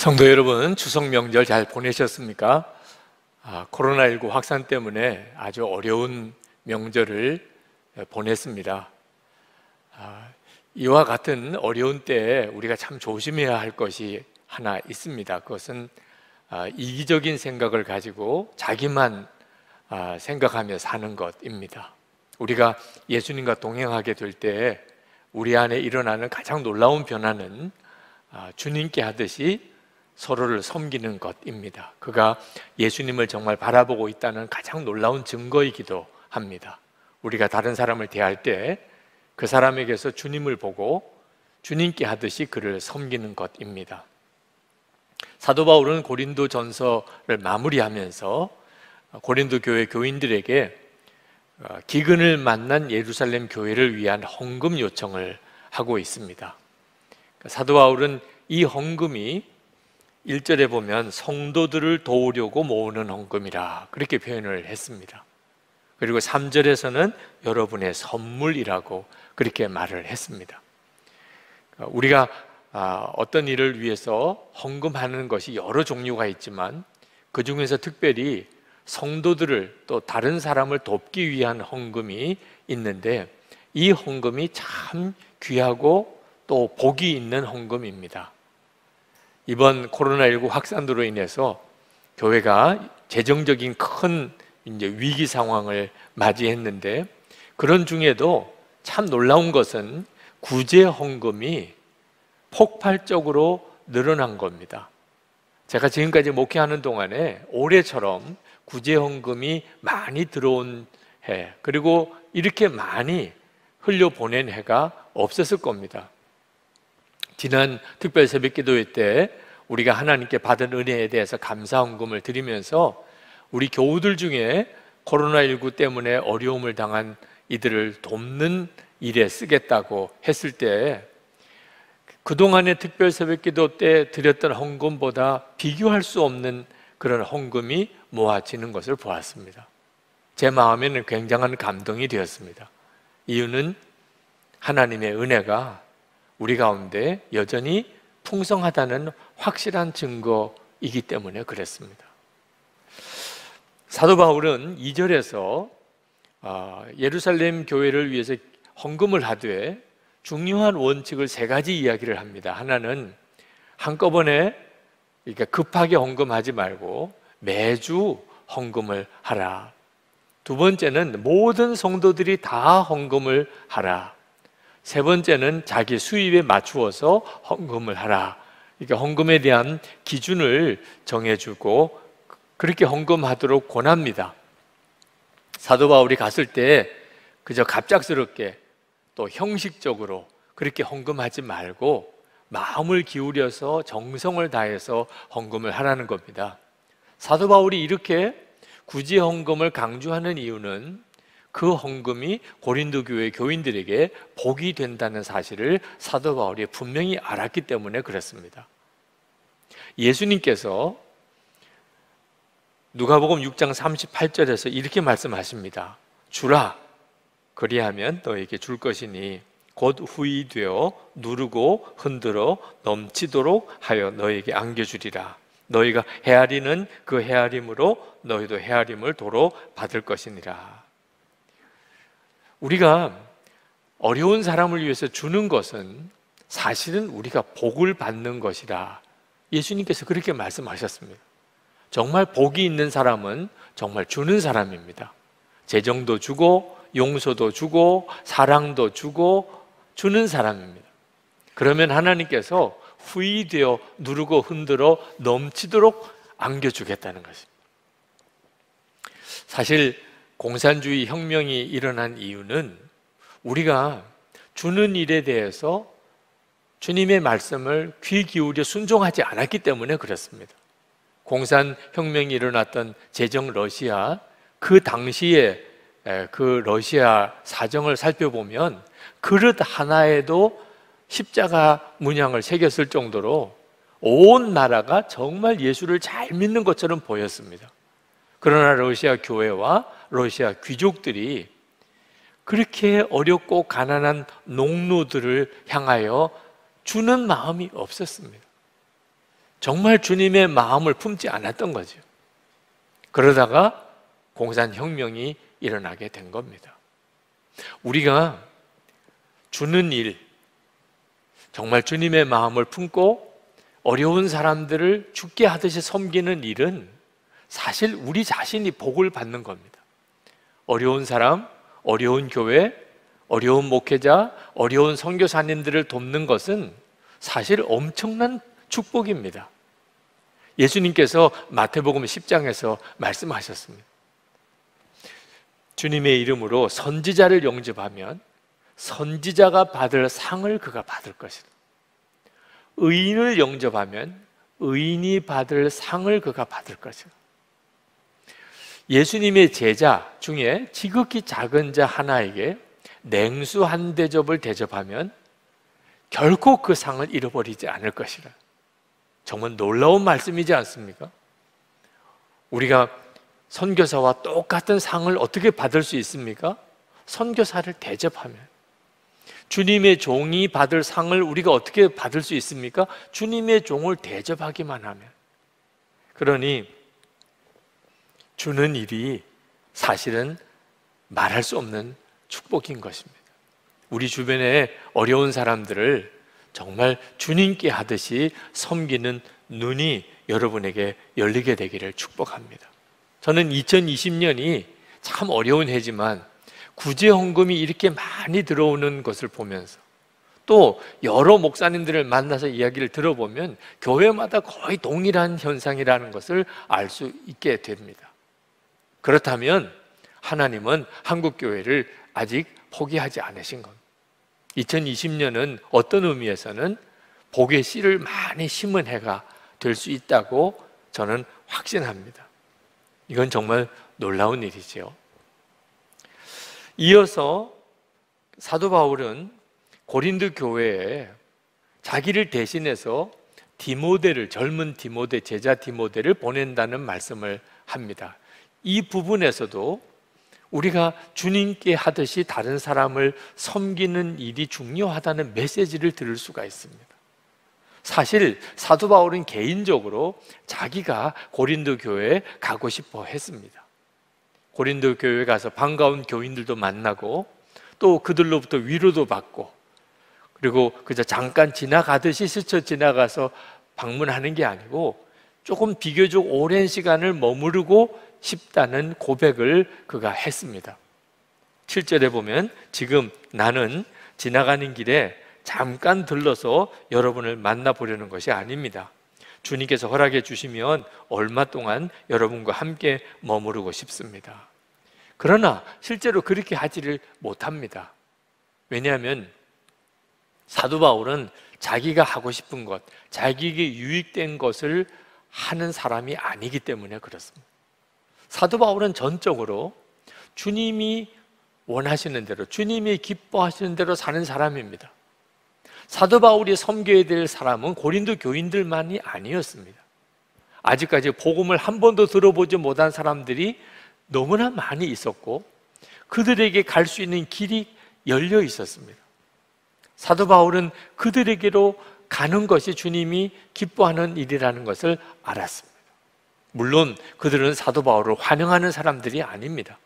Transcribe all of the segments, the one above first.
성도 여러분, 추석 명절 잘 보내셨습니까? 아, 코로나19 확산 때문에 아주 어려운 명절을 보냈습니다. 아, 이와 같은 어려운 때에 우리가 참 조심해야 할 것이 하나 있습니다. 그것은 아, 이기적인 생각을 가지고 자기만 아, 생각하며 사는 것입니다. 우리가 예수님과 동행하게 될 때 우리 안에 일어나는 가장 놀라운 변화는 아, 주님께 하듯이 서로를 섬기는 것입니다. 그가 예수님을 정말 바라보고 있다는 가장 놀라운 증거이기도 합니다. 우리가 다른 사람을 대할 때 그 사람에게서 주님을 보고 주님께 하듯이 그를 섬기는 것입니다. 사도 바울은 고린도 전서를 마무리하면서 고린도 교회 교인들에게 어, 기근을 만난 예루살렘 교회를 위한 헌금 요청을 하고 있습니다. 사도 바울은 이 헌금이 1절에 보면 성도들을 도우려고 모으는 헌금이라 그렇게 표현을 했습니다. 그리고 3절에서는 여러분의 선물이라고 그렇게 말을 했습니다. 우리가 아, 어떤 일을 위해서 헌금하는 것이 여러 종류가 있지만 그 중에서 특별히 성도들을 또 다른 사람을 돕기 위한 헌금이 있는데 이 헌금이 참 귀하고 또 복이 있는 헌금입니다. 이번 코로나19 확산으로 인해서 교회가 재정적인 큰 이제 위기 상황을 맞이했는데 그런 중에도 참 놀라운 것은 구제 헌금이 폭발적으로 늘어난 겁니다. 제가 지금까지 목회하는 동안에 올해처럼 구제 헌금이 많이 들어온 해 그리고 이렇게 많이 흘려 보낸 해가 없었을 겁니다. 지난 특별 새벽 기도회 때 우리가 하나님께 받은 은혜에 대해서 감사 헌금을 드리면서 우리 교우들 중에 코로나19 때문에 어려움을 당한 이들을 돕는 일에 쓰겠다고 했을 때 그동안의 특별 새벽 기도 때 드렸던 헌금보다 비교할 수 없는 그런 헌금이 모아지는 것을 보았습니다. 제 마음에는 굉장한 감동이 되었습니다. 이유는 하나님의 은혜가 우리 가운데 여전히 풍성하다는 확실한 증거이기 때문에 그랬습니다. 사도 바울은 2절에서 아, 예루살렘 교회를 위해서 헌금을 하되 중요한 원칙을 세 가지 이야기를 합니다. 하나는 한꺼번에 그러니까 급하게 헌금하지 말고 매주 헌금을 하라. 두 번째는 모든 성도들이 다 헌금을 하라. 세 번째는 자기 수입에 맞추어서 헌금을 하라. 그러니까 헌금에 대한 기준을 정해주고 그렇게 헌금하도록 권합니다. 사도 바울이 갔을 때 그저 갑작스럽게 또 형식적으로 그렇게 헌금하지 말고 마음을 기울여서 정성을 다해서 헌금을 하라는 겁니다. 사도 바울이 이렇게 굳이 헌금을 강조하는 이유는 그 헌금이 고린도 교회 교인들에게 복이 된다는 사실을 사도 바울이 분명히 알았기 때문에 그렇습니다. 예수님께서 누가복음 6장 38절에서 이렇게 말씀하십니다. 주라 그리하면 너에게 줄 것이니 곧 후이 되어 누르고 흔들어 넘치도록 하여 너에게 안겨주리라. 너희가 헤아리는 그 헤아림으로 너희도 헤아림을 도로 받을 것이니라. 우리가 어려운 사람을 위해서 주는 것은 사실은 우리가 복을 받는 것이라 예수님께서 그렇게 말씀하셨습니다. 정말 복이 있는 사람은 정말 주는 사람입니다. 재정도 주고 용서도 주고 사랑도 주고 주는 사람입니다. 그러면 하나님께서 후이되어 누르고 흔들어 넘치도록 안겨주겠다는 것입니다. 사실 공산주의 혁명이 일어난 이유는 우리가 주는 일에 대해서 주님의 말씀을 귀 기울여 순종하지 않았기 때문에 그렇습니다. 공산 혁명이 일어났던 제정 러시아 그 당시에 그 러시아 사정을 살펴보면 그릇 하나에도 십자가 문양을 새겼을 정도로 온 나라가 정말 예수를 잘 믿는 것처럼 보였습니다. 그러나 러시아 교회와 러시아 귀족들이 그렇게 어렵고 가난한 농노들을 향하여 주는 마음이 없었습니다. 정말 주님의 마음을 품지 않았던 거죠. 그러다가 공산혁명이 일어나게 된 겁니다. 우리가 주는 일, 정말 주님의 마음을 품고 어려운 사람들을 죽게 하듯이 섬기는 일은 사실 우리 자신이 복을 받는 겁니다. 어려운 사람, 어려운 교회, 어려운 목회자, 어려운 선교사님들을 돕는 것은 사실 엄청난 축복입니다. 예수님께서 마태복음 10장에서 말씀하셨습니다. 주님의 이름으로 선지자를 영접하면 선지자가 받을 상을 그가 받을 것이다. 의인을 영접하면 의인이 받을 상을 그가 받을 것이다. 예수님의 제자 중에 지극히 작은 자 하나에게 냉수 한 대접을 대접하면 결코 그 상을 잃어버리지 않을 것이라. 정말 놀라운 말씀이지 않습니까? 우리가 선교사와 똑같은 상을 어떻게 받을 수 있습니까? 선교사를 대접하면. 주님의 종이 받을 상을 우리가 어떻게 받을 수 있습니까? 주님의 종을 대접하기만 하면. 그러니 주는 일이 사실은 말할 수 없는 축복인 것입니다. 우리 주변에 어려운 사람들을 정말 주님께 하듯이 섬기는 눈이 여러분에게 열리게 되기를 축복합니다. 저는 2020년이 참 어려운 해지만 구제헌금이 이렇게 많이 들어오는 것을 보면서 또 여러 목사님들을 만나서 이야기를 들어보면 교회마다 거의 동일한 현상이라는 것을 알 수 있게 됩니다. 그렇다면 하나님은 한국 교회를 아직 포기하지 않으신 겁니다. 2020년은 어떤 의미에서는 복의 씨를 많이 심은 해가 될 수 있다고 저는 확신합니다. 이건 정말 놀라운 일이지요. 이어서 사도 바울은 고린도 교회에 자기를 대신해서 디모데를 젊은 디모데 제자 디모데를 보낸다는 말씀을 합니다. 이 부분에서도 우리가 주님께 하듯이 다른 사람을 섬기는 일이 중요하다는 메시지를 들을 수가 있습니다. 사실 사도 바울은 개인적으로 자기가 고린도 교회에 가고 싶어 했습니다. 고린도 교회에 가서 반가운 교인들도 만나고 또 그들로부터 위로도 받고 그리고 그저 잠깐 지나가듯이 스쳐 지나가서 방문하는 게 아니고 조금 비교적 오랜 시간을 머무르고 싶다는 고백을 그가 했습니다. 7절에 보면 지금 나는 지나가는 길에 잠깐 들러서 여러분을 만나보려는 것이 아닙니다. 주님께서 허락해 주시면 얼마 동안 여러분과 함께 머무르고 싶습니다. 그러나 실제로 그렇게 하지를 못합니다. 왜냐하면 사도 바울은 자기가 하고 싶은 것, 자기에게 유익된 것을 하는 사람이 아니기 때문에 그렇습니다. 사도 바울은 전적으로 주님이 원하시는 대로, 주님이 기뻐하시는 대로 사는 사람입니다. 사도 바울이 섬겨야 될 사람은 고린도 교인들만이 아니었습니다. 아직까지 복음을 한 번도 들어보지 못한 사람들이 너무나 많이 있었고 그들에게 갈 수 있는 길이 열려 있었습니다. 사도 바울은 그들에게로 가는 것이 주님이 기뻐하는 일이라는 것을 알았습니다. 물론 그들은 사도 바울을 환영하는 사람들이 아닙니다.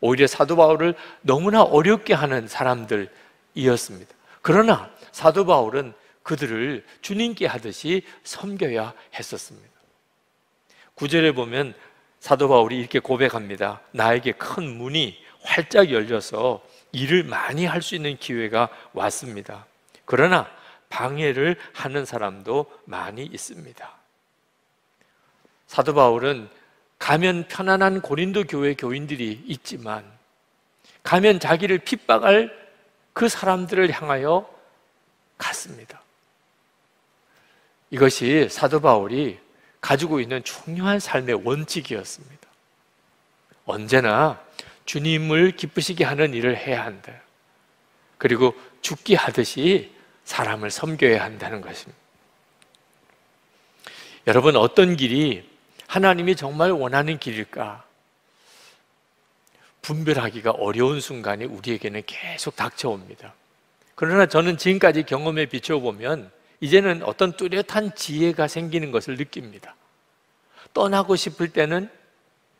오히려 사도 바울을 너무나 어렵게 하는 사람들이었습니다. 그러나 사도 바울은 그들을 주님께 하듯이 섬겨야 했었습니다. 구절에 보면 사도 바울이 이렇게 고백합니다. 나에게 큰 문이 활짝 열려서 일을 많이 할 수 있는 기회가 왔습니다. 그러나 방해를 하는 사람도 많이 있습니다. 사도 바울은 가면 편안한 고린도 교회 교인들이 있지만 가면 자기를 핍박할 그 사람들을 향하여 갔습니다. 이것이 사도 바울이 가지고 있는 중요한 삶의 원칙이었습니다. 언제나 주님을 기쁘시게 하는 일을 해야 한다. 그리고 죽기 하듯이 사람을 섬겨야 한다는 것입니다. 여러분, 어떤 길이 하나님이 정말 원하는 길일까? 분별하기가 어려운 순간이 우리에게는 계속 닥쳐옵니다. 그러나 저는 지금까지 경험에 비춰보면 이제는 어떤 뚜렷한 지혜가 생기는 것을 느낍니다. 떠나고 싶을 때는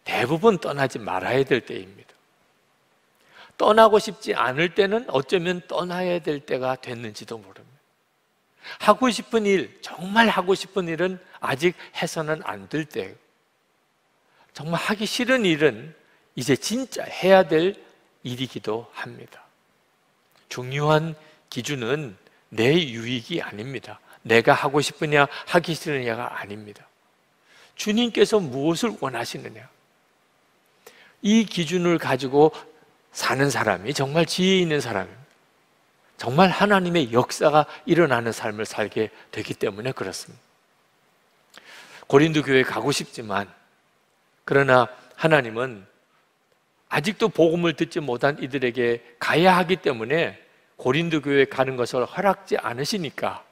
대부분 떠나지 말아야 될 때입니다. 떠나고 싶지 않을 때는 어쩌면 떠나야 될 때가 됐는지도 모릅니다. 하고 싶은 일, 정말 하고 싶은 일은 아직 해서는 안 될 때, 정말 하기 싫은 일은 이제 진짜 해야 될 일이기도 합니다. 중요한 기준은 내 유익이 아닙니다. 내가 하고 싶으냐, 하기 싫으냐가 아닙니다. 주님께서 무엇을 원하시느냐. 이 기준을 가지고 사는 사람이 정말 지혜 있는 사람입니다. 정말 하나님의 역사가 일어나는 삶을 살게 되기 때문에 그렇습니다. 고린도 교회 가고 싶지만 그러나 하나님은 아직도 복음을 듣지 못한 이들에게 가야 하기 때문에 고린도 교회 가는 것을 허락지 않으시니까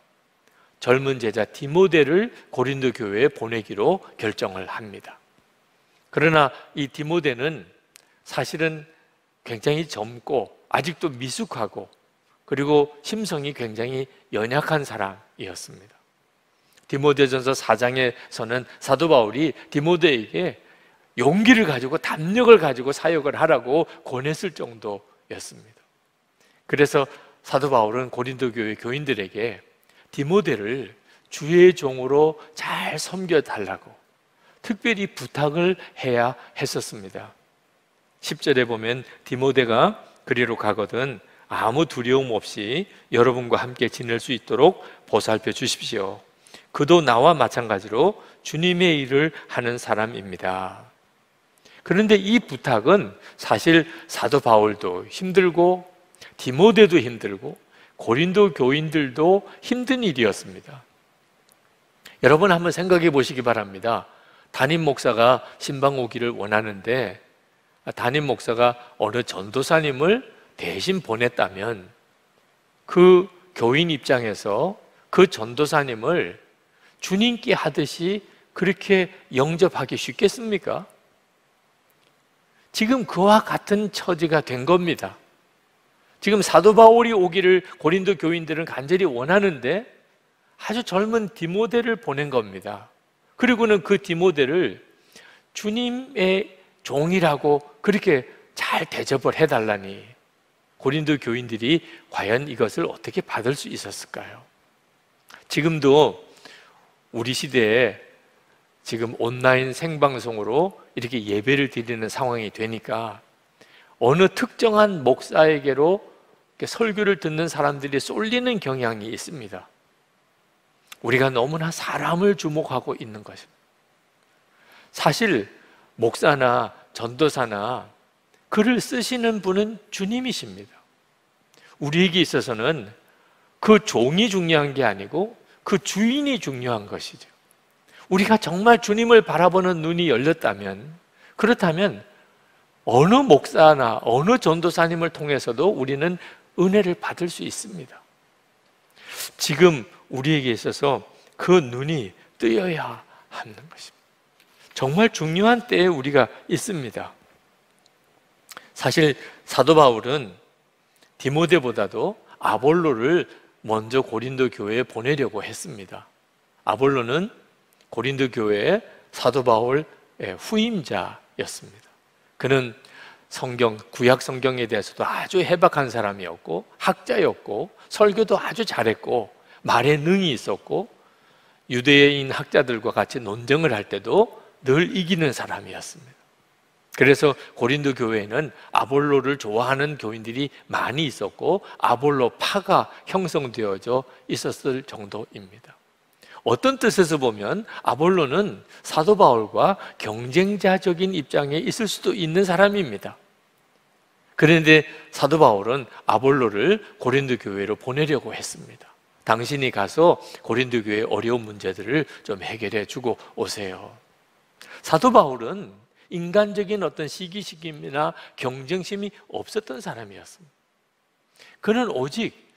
젊은 제자 디모데를 고린도 교회에 보내기로 결정을 합니다. 그러나 이 디모데는 사실은 굉장히 젊고 아직도 미숙하고 그리고 심성이 굉장히 연약한 사람이었습니다. 디모데전서 4장에서는 사도 바울이 디모데에게 용기를 가지고 담력을 가지고 사역을 하라고 권했을 정도였습니다. 그래서 사도 바울은 고린도 교회 교인들에게 디모데를 주의 종으로 잘 섬겨 달라고 특별히 부탁을 해야 했었습니다. 10절에 보면 디모데가 그리로 가거든 아무 두려움 없이 여러분과 함께 지낼 수 있도록 보살펴 주십시오. 그도 나와 마찬가지로 주님의 일을 하는 사람입니다. 그런데 이 부탁은 사실 사도 바울도 힘들고 디모데도 힘들고 고린도 교인들도 힘든 일이었습니다. 여러분 한번 생각해 보시기 바랍니다. 담임 목사가 신방 오기를 원하는데 담임 목사가 어느 전도사님을 대신 보냈다면 그 교인 입장에서 그 전도사님을 주님께 하듯이 그렇게 영접하기 쉽겠습니까? 지금 그와 같은 처지가 된 겁니다. 지금 사도 바울이 오기를 고린도 교인들은 간절히 원하는데 아주 젊은 디모데를 보낸 겁니다. 그리고는 그 디모데를 주님의 종이라고 그렇게 잘 대접을 해달라니 고린도 교인들이 과연 이것을 어떻게 받을 수 있었을까요? 지금도 우리 시대에 지금 온라인 생방송으로 이렇게 예배를 드리는 상황이 되니까 어느 특정한 목사에게로 설교를 듣는 사람들이 쏠리는 경향이 있습니다. 우리가 너무나 사람을 주목하고 있는 것입니다. 사실 목사나 전도사나 글을 쓰시는 분은 주님이십니다. 우리에게 있어서는 그 종이 중요한 게 아니고 그 주인이 중요한 것이죠. 우리가 정말 주님을 바라보는 눈이 열렸다면, 그렇다면 어느 목사나 어느 전도사님을 통해서도 우리는 은혜를 받을 수 있습니다. 지금 우리에게 있어서 그 눈이 뜨여야 하는 것입니다. 정말 중요한 때에 우리가 있습니다. 사실 사도 바울은 디모데보다도 아볼로를 먼저 고린도 교회에 보내려고 했습니다. 아볼로는 고린도 교회의 사도 바울의 후임자였습니다. 그는 성경, 구약 성경에 대해서도 아주 해박한 사람이었고, 학자였고, 설교도 아주 잘했고, 말에 능이 있었고, 유대인 학자들과 같이 논쟁을 할 때도 늘 이기는 사람이었습니다. 그래서 고린도 교회에는 아볼로를 좋아하는 교인들이 많이 있었고, 아볼로 파가 형성되어져 있었을 정도입니다. 어떤 뜻에서 보면 아볼로는 사도 바울과 경쟁자적인 입장에 있을 수도 있는 사람입니다. 그런데 사도 바울은 아볼로를 고린도 교회로 보내려고 했습니다. 당신이 가서 고린도 교회의 어려운 문제들을 좀 해결해 주고 오세요. 사도 바울은 인간적인 어떤 시기심이나 경쟁심이 없었던 사람이었습니다. 그는 오직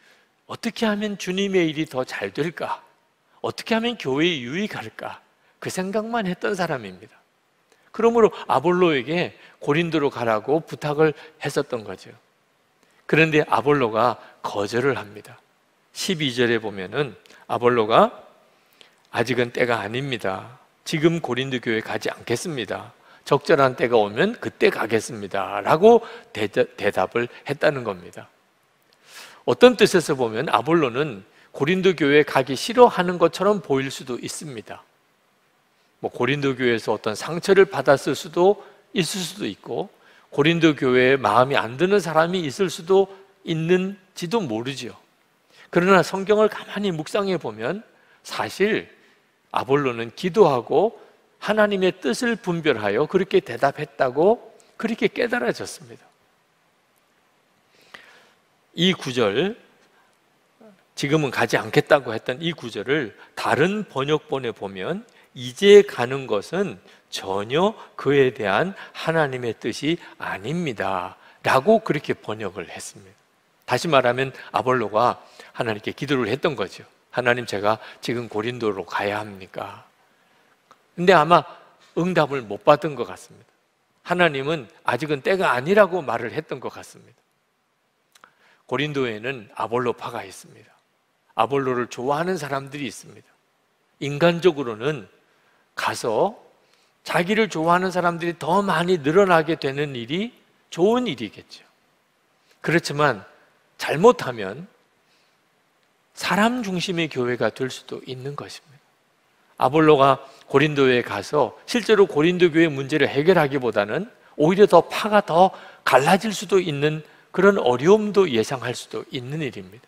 어떻게 하면 주님의 일이 더 잘 될까? 어떻게 하면 교회에 유익할까? 그 생각만 했던 사람입니다. 그러므로 아볼로에게 고린도로 가라고 부탁을 했었던 거죠. 그런데 아볼로가 거절을 합니다. 12절에 보면은 아볼로가 아직은 때가 아닙니다. 지금 고린도 교회 가지 않겠습니다. 적절한 때가 오면 그때 가겠습니다. 라고 대답을 했다는 겁니다. 어떤 뜻에서 보면 아볼로는 고린도 교회에 가기 싫어하는 것처럼 보일 수도 있습니다. 뭐 고린도 교회에서 어떤 상처를 받았을 수도 있을 수도 있고 고린도 교회에 마음이 안 드는 사람이 있을 수도 있는지도 모르지요. 그러나 성경을 가만히 묵상해 보면 사실 아볼로는 기도하고 하나님의 뜻을 분별하여 그렇게 대답했다고 그렇게 깨달아졌습니다. 이 구절, 지금은 가지 않겠다고 했던 이 구절을 다른 번역본에 보면 이제 가는 것은 전혀 그에 대한 하나님의 뜻이 아닙니다. 라고 그렇게 번역을 했습니다. 다시 말하면 아볼로가 하나님께 기도를 했던 거죠. 하나님 제가 지금 고린도로 가야 합니까? 근데 아마 응답을 못 받은 것 같습니다. 하나님은 아직은 때가 아니라고 말을 했던 것 같습니다. 고린도에는 아볼로파가 있습니다. 아볼로를 좋아하는 사람들이 있습니다. 인간적으로는 가서 자기를 좋아하는 사람들이 더 많이 늘어나게 되는 일이 좋은 일이겠죠. 그렇지만 잘못하면 사람 중심의 교회가 될 수도 있는 것입니다. 아볼로가 고린도에 가서 실제로 고린도 교회 문제를 해결하기보다는 오히려 더 파가 더 갈라질 수도 있는 그런 어려움도 예상할 수도 있는 일입니다.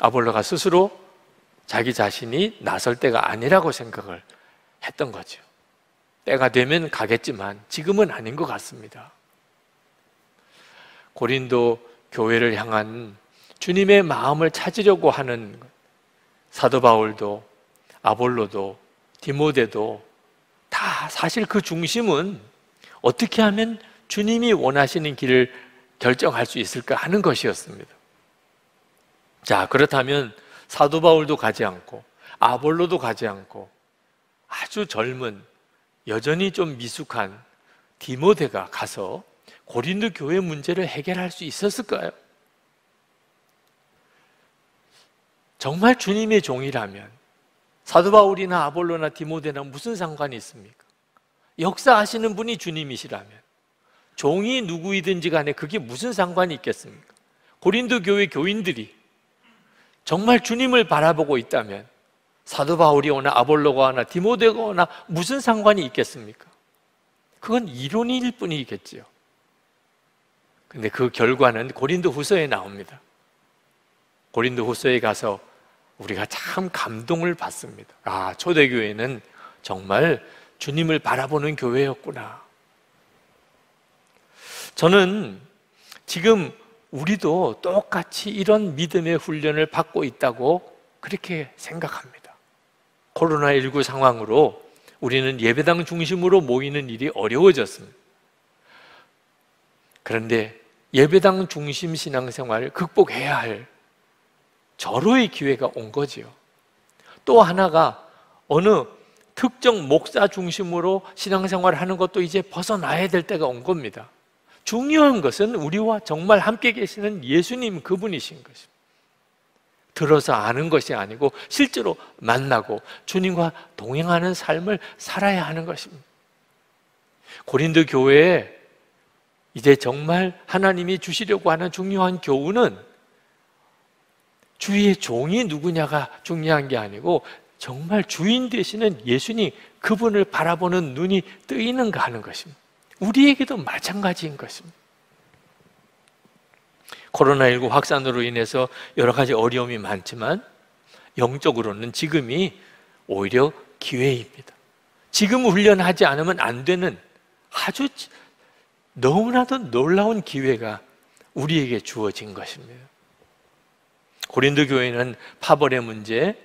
아볼로가 스스로 자기 자신이 나설 때가 아니라고 생각을 했던 거죠. 때가 되면 가겠지만 지금은 아닌 것 같습니다. 고린도 교회를 향한 주님의 마음을 찾으려고 하는 사도 바울도 아볼로도 디모데도 다 사실 그 중심은 어떻게 하면 주님이 원하시는 길을 결정할 수 있을까 하는 것이었습니다. 자, 그렇다면 사도 바울도 가지 않고 아볼로도 가지 않고 아주 젊은 여전히 좀 미숙한 디모데가 가서 고린도 교회 문제를 해결할 수 있었을까요? 정말 주님의 종이라면 사도 바울이나 아볼로나 디모데나 무슨 상관이 있습니까? 역사하시는 분이 주님이시라면 종이 누구이든지 간에 그게 무슨 상관이 있겠습니까? 고린도 교회 교인들이 정말 주님을 바라보고 있다면 사도 바울이 오나 아볼로가 오나 디모데가 오나 무슨 상관이 있겠습니까? 그건 이론일 뿐이겠지요. 근데 그 결과는 고린도 후서에 나옵니다. 고린도 후서에 가서 우리가 참 감동을 받습니다. 아, 초대교회는 정말 주님을 바라보는 교회였구나. 저는 지금 우리도 똑같이 이런 믿음의 훈련을 받고 있다고 그렇게 생각합니다. 코로나19 상황으로 우리는 예배당 중심으로 모이는 일이 어려워졌습니다. 그런데 예배당 중심 신앙생활을 극복해야 할 절호의 기회가 온 거지요. 또 하나가 어느 특정 목사 중심으로 신앙생활을 하는 것도 이제 벗어나야 될 때가 온 겁니다. 중요한 것은 우리와 정말 함께 계시는 예수님 그분이신 것입니다. 들어서 아는 것이 아니고 실제로 만나고 주님과 동행하는 삶을 살아야 하는 것입니다. 고린도 교회에 이제 정말 하나님이 주시려고 하는 중요한 교훈은 주위의 종이 누구냐가 중요한 게 아니고 정말 주인 되시는 예수님 그분을 바라보는 눈이 뜨이는가 하는 것입니다. 우리에게도 마찬가지인 것입니다. 코로나19 확산으로 인해서 여러 가지 어려움이 많지만 영적으로는 지금이 오히려 기회입니다. 지금 훈련하지 않으면 안 되는 아주 너무나도 놀라운 기회가 우리에게 주어진 것입니다. 고린도 교회는 파벌의 문제,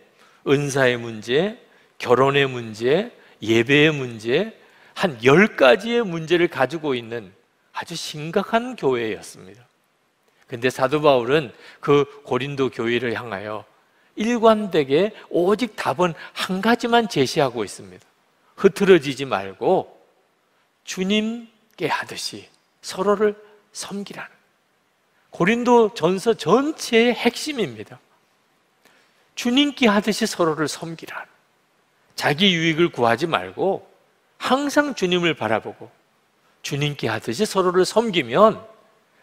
은사의 문제, 결혼의 문제, 예배의 문제, 한 열 가지의 문제를 가지고 있는 아주 심각한 교회였습니다. 근데 사도 바울은 그 고린도 교회를 향하여 일관되게 오직 답은 한 가지만 제시하고 있습니다. 흐트러지지 말고 주님께 하듯이 서로를 섬기라는 고린도 전서 전체의 핵심입니다. 주님께 하듯이 서로를 섬기라. 자기 유익을 구하지 말고 항상 주님을 바라보고 주님께 하듯이 서로를 섬기면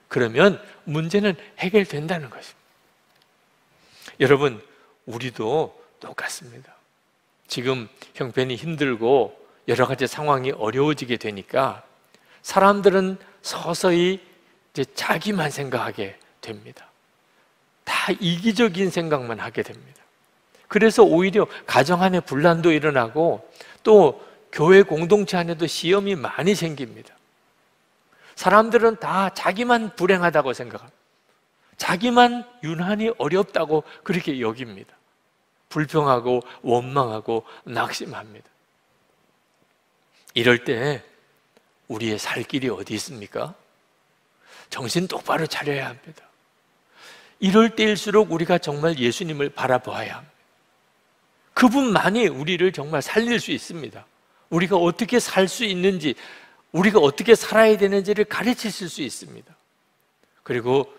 그러면 문제는 해결된다는 것입니다. 여러분, 우리도 똑같습니다. 지금 형편이 힘들고 여러 가지 상황이 어려워지게 되니까 사람들은 서서히 이제 자기만 생각하게 됩니다. 다 이기적인 생각만 하게 됩니다. 그래서 오히려 가정 안에 분란도 일어나고 또 교회 공동체 안에도 시험이 많이 생깁니다. 사람들은 다 자기만 불행하다고 생각합니다. 자기만 유난히 어렵다고 그렇게 여깁니다. 불평하고 원망하고 낙심합니다. 이럴 때 우리의 살 길이 어디 있습니까? 정신 똑바로 차려야 합니다. 이럴 때일수록 우리가 정말 예수님을 바라보아야 합니다. 그분만이 우리를 정말 살릴 수 있습니다. 우리가 어떻게 살 수 있는지, 우리가 어떻게 살아야 되는지를 가르치실 수 있습니다. 그리고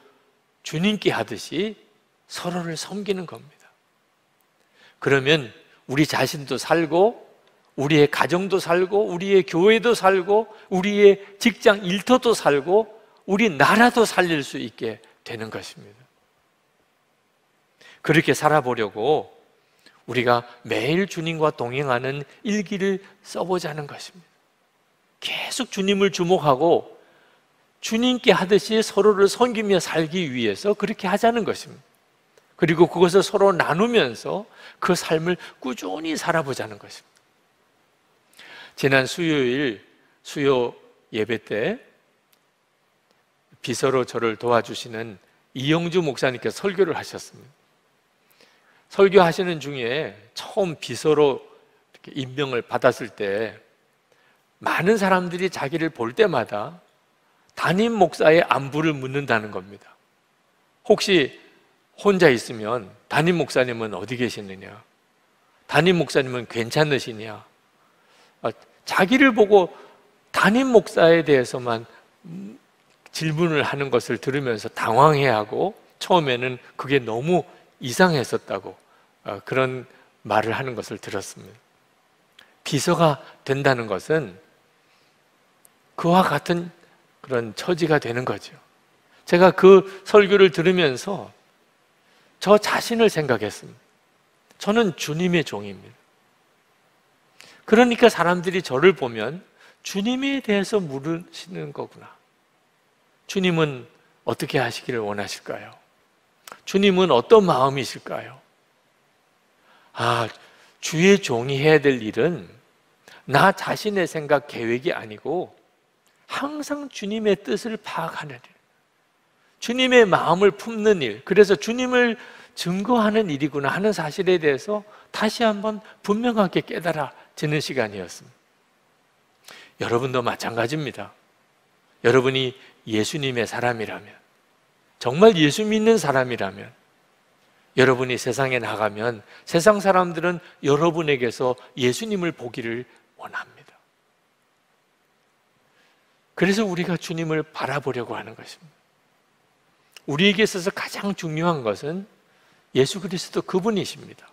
주님께 하듯이 서로를 섬기는 겁니다. 그러면 우리 자신도 살고, 우리의 가정도 살고, 우리의 교회도 살고, 우리의 직장 일터도 살고, 우리 나라도 살릴 수 있게 되는 것입니다. 그렇게 살아보려고 우리가 매일 주님과 동행하는 일기를 써보자는 것입니다. 계속 주님을 주목하고 주님께 하듯이 서로를 섬기며 살기 위해서 그렇게 하자는 것입니다. 그리고 그것을 서로 나누면서 그 삶을 꾸준히 살아보자는 것입니다. 지난 수요일 수요 예배 때 비서로 저를 도와주시는 이영주 목사님께서 설교를 하셨습니다. 설교하시는 중에 처음 비서로 임명을 받았을 때 많은 사람들이 자기를 볼 때마다 담임 목사의 안부를 묻는다는 겁니다. 혹시 혼자 있으면 담임 목사님은 어디 계시느냐? 담임 목사님은 괜찮으시냐? 아, 자기를 보고 담임 목사에 대해서만 질문을 하는 것을 들으면서 당황해하고 처음에는 그게 너무 이상했었다고 어, 그런 말을 하는 것을 들었습니다. 비서가 된다는 것은 그와 같은 그런 처지가 되는 거죠. 제가 그 설교를 들으면서 저 자신을 생각했습니다. 저는 주님의 종입니다. 그러니까 사람들이 저를 보면 주님에 대해서 물으시는 거구나. 주님은 어떻게 하시기를 원하실까요? 주님은 어떤 마음이실까요? 아, 주의 종이 해야 될 일은 나 자신의 생각, 계획이 아니고 항상 주님의 뜻을 파악하는 일. 주님의 마음을 품는 일. 그래서 주님을 증거하는 일이구나 하는 사실에 대해서 다시 한번 분명하게 깨달아지는 시간이었습니다. 여러분도 마찬가지입니다. 여러분이 예수님의 사람이라면, 정말 예수 믿는 사람이라면, 여러분이 세상에 나가면 세상 사람들은 여러분에게서 예수님을 보기를 원합니다. 그래서 우리가 주님을 바라보려고 하는 것입니다. 우리에게 있어서 가장 중요한 것은 예수 그리스도 그분이십니다.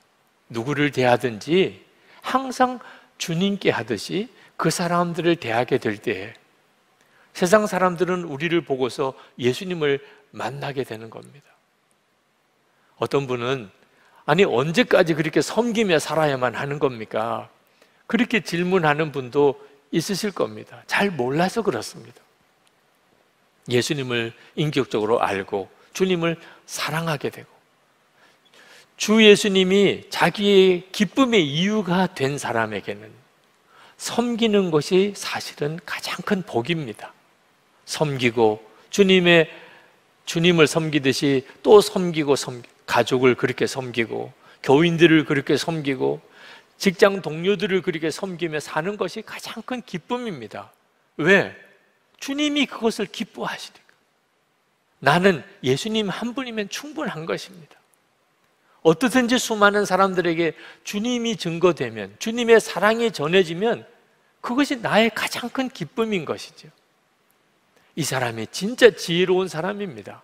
누구를 대하든지 항상 주님께 하듯이 그 사람들을 대하게 될 때에 세상 사람들은 우리를 보고서 예수님을 만나게 되는 겁니다. 어떤 분은 아니 언제까지 그렇게 섬기며 살아야만 하는 겁니까? 그렇게 질문하는 분도 있으실 겁니다. 잘 몰라서 그렇습니다. 예수님을 인격적으로 알고 주님을 사랑하게 되고 주 예수님이 자기의 기쁨의 이유가 된 사람에게는 섬기는 것이 사실은 가장 큰 복입니다. 섬기고 주님의 주님을 섬기듯이 또 섬기고 섬기 가족을 그렇게 섬기고 교인들을 그렇게 섬기고 직장 동료들을 그렇게 섬기며 사는 것이 가장 큰 기쁨입니다. 왜? 주님이 그것을 기뻐하시니까. 나는 예수님 한 분이면 충분한 것입니다. 어떻든지 수많은 사람들에게 주님이 증거되면, 주님의 사랑이 전해지면 그것이 나의 가장 큰 기쁨인 것이죠. 이 사람이 진짜 지혜로운 사람입니다.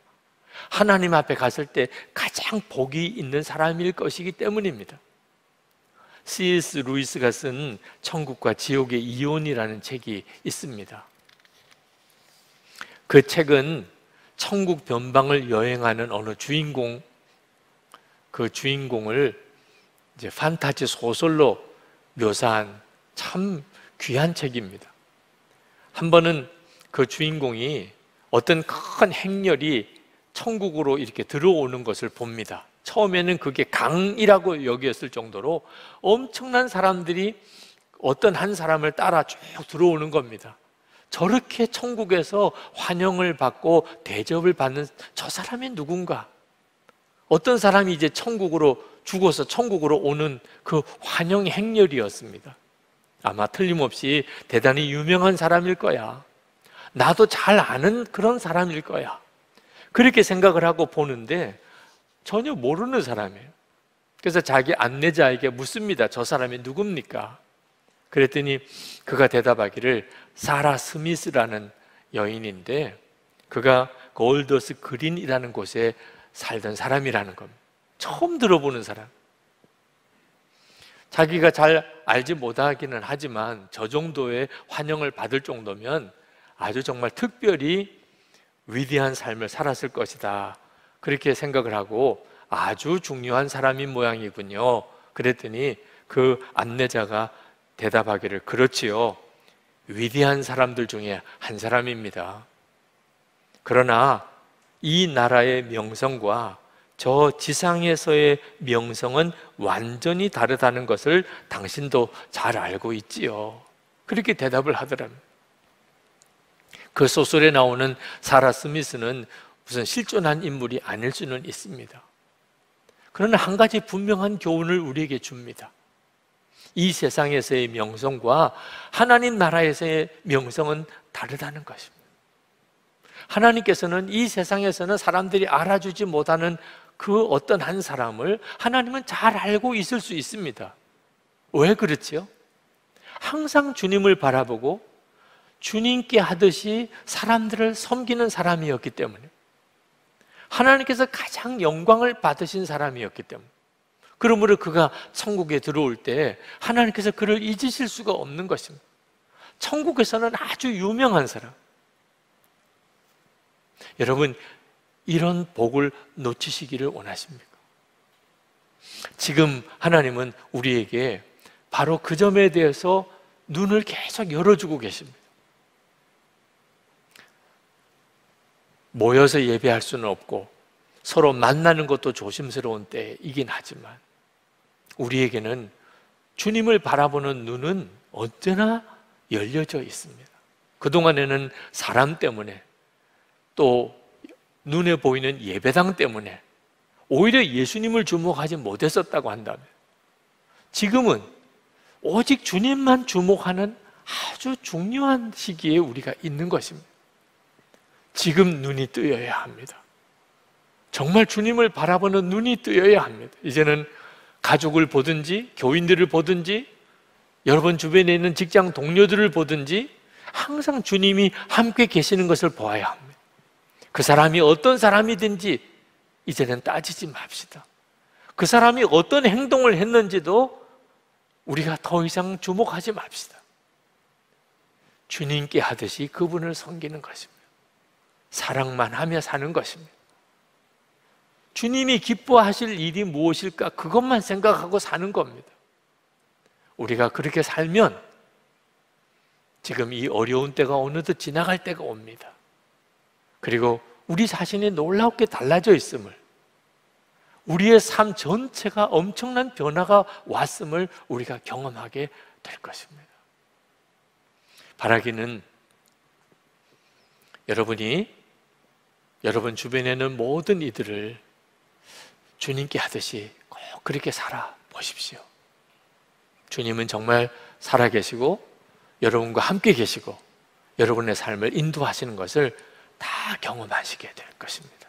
하나님 앞에 갔을 때 가장 복이 있는 사람일 것이기 때문입니다. C.S. 루이스가 쓴 천국과 지옥의 이혼이라는 책이 있습니다. 그 책은 천국 변방을 여행하는 어느 주인공, 그 주인공을 이제 판타지 소설로 묘사한 참 귀한 책입니다. 한 번은 그 주인공이 어떤 큰 행렬이 천국으로 이렇게 들어오는 것을 봅니다. 처음에는 그게 강이라고 여겼을 정도로 엄청난 사람들이 어떤 한 사람을 따라 쭉 들어오는 겁니다. 저렇게 천국에서 환영을 받고 대접을 받는 저 사람이 누군가? 어떤 사람이 이제 천국으로 죽어서 천국으로 오는 그 환영 행렬이었습니다. 아마 틀림없이 대단히 유명한 사람일 거야. 나도 잘 아는 그런 사람일 거야. 그렇게 생각을 하고 보는데 전혀 모르는 사람이에요. 그래서 자기 안내자에게 묻습니다. 저 사람이 누굽니까? 그랬더니 그가 대답하기를 사라 스미스라는 여인인데 그가 골더스 그린이라는 곳에 살던 사람이라는 겁니다. 처음 들어보는 사람. 자기가 잘 알지 못하기는 하지만 저 정도의 환영을 받을 정도면 아주 정말 특별히 위대한 삶을 살았을 것이다. 그렇게 생각을 하고 아주 중요한 사람인 모양이군요. 그랬더니 그 안내자가 대답하기를 그렇지요. 위대한 사람들 중에 한 사람입니다. 그러나 이 나라의 명성과 저 지상에서의 명성은 완전히 다르다는 것을 당신도 잘 알고 있지요. 그렇게 대답을 하더랍니다. 그 소설에 나오는 사라 스미스는 무슨 실존한 인물이 아닐 수는 있습니다. 그러나 한 가지 분명한 교훈을 우리에게 줍니다. 이 세상에서의 명성과 하나님 나라에서의 명성은 다르다는 것입니다. 하나님께서는 이 세상에서는 사람들이 알아주지 못하는 그 어떤 한 사람을 하나님은 잘 알고 있을 수 있습니다. 왜 그렇지요? 항상 주님을 바라보고 주님께 하듯이 사람들을 섬기는 사람이었기 때문에 하나님께서 가장 영광을 받으신 사람이었기 때문에 그러므로 그가 천국에 들어올 때 하나님께서 그를 잊으실 수가 없는 것입니다. 천국에서는 아주 유명한 사람. 여러분, 이런 복을 놓치시기를 원하십니까? 지금 하나님은 우리에게 바로 그 점에 대해서 눈을 계속 열어주고 계십니다. 모여서 예배할 수는 없고 서로 만나는 것도 조심스러운 때이긴 하지만 우리에게는 주님을 바라보는 눈은 언제나 열려져 있습니다. 그동안에는 사람 때문에 또 눈에 보이는 예배당 때문에 오히려 예수님을 주목하지 못했었다고 한다면 지금은 오직 주님만 주목하는 아주 중요한 시기에 우리가 있는 것입니다. 지금 눈이 뜨여야 합니다. 정말 주님을 바라보는 눈이 뜨여야 합니다. 이제는 가족을 보든지 교인들을 보든지 여러분 주변에 있는 직장 동료들을 보든지 항상 주님이 함께 계시는 것을 보아야 합니다. 그 사람이 어떤 사람이든지 이제는 따지지 맙시다. 그 사람이 어떤 행동을 했는지도 우리가 더 이상 주목하지 맙시다. 주님께 하듯이 그분을 섬기는 것입니다. 사랑만 하며 사는 것입니다. 주님이 기뻐하실 일이 무엇일까? 그것만 생각하고 사는 겁니다. 우리가 그렇게 살면 지금 이 어려운 때가 어느덧 지나갈 때가 옵니다. 그리고 우리 자신이 놀랍게 달라져 있음을, 우리의 삶 전체가 엄청난 변화가 왔음을 우리가 경험하게 될 것입니다. 바라기는 여러분이 여러분 주변에 는 모든 이들을 주님께 하듯이 꼭 그렇게 살아 보십시오. 주님은 정말 살아 계시고 여러분과 함께 계시고 여러분의 삶을 인도하시는 것을 다 경험하시게 될 것입니다.